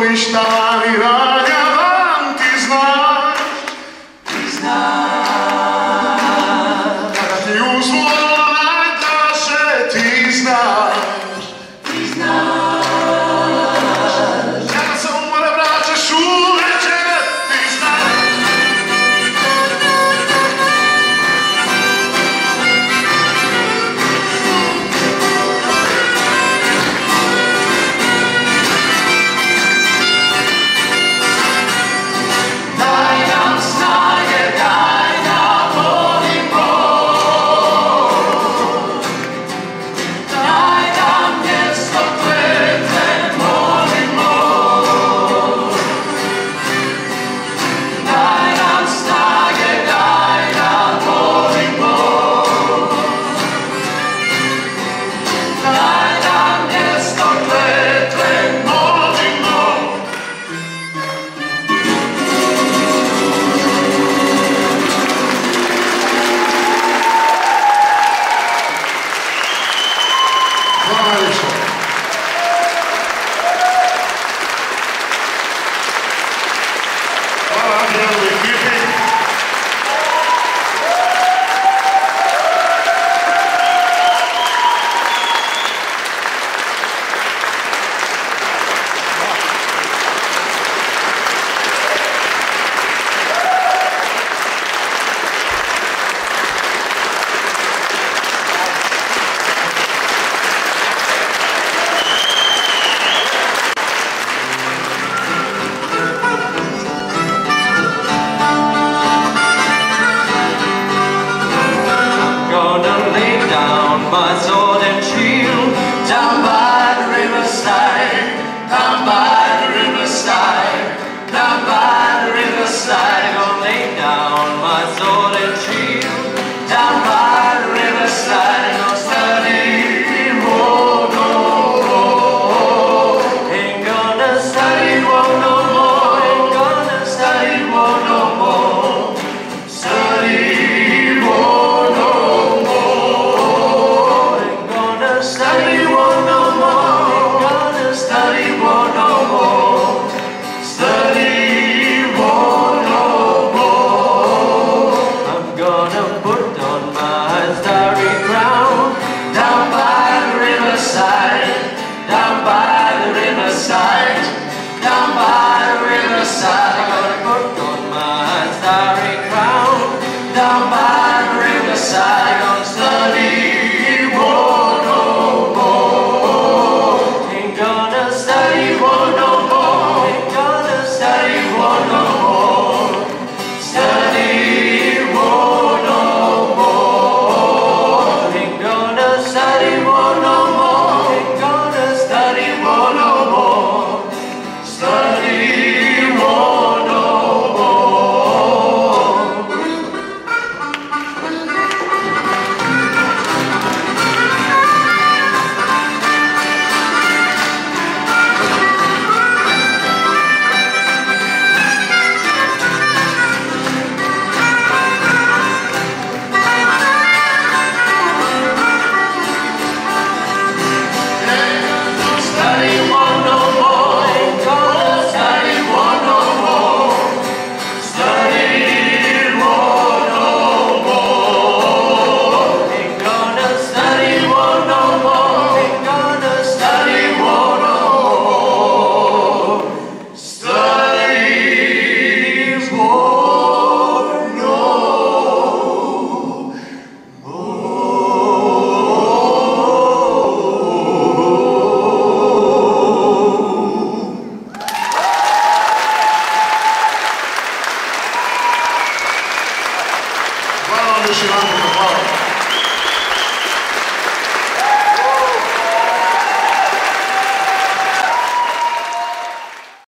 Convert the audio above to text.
Vishnu Vishnu side, I got a book on my starry crown. Down by the riverside, I got to gonna study Study war no more. Ain't gonna study war no more. Cristiano Ronaldo.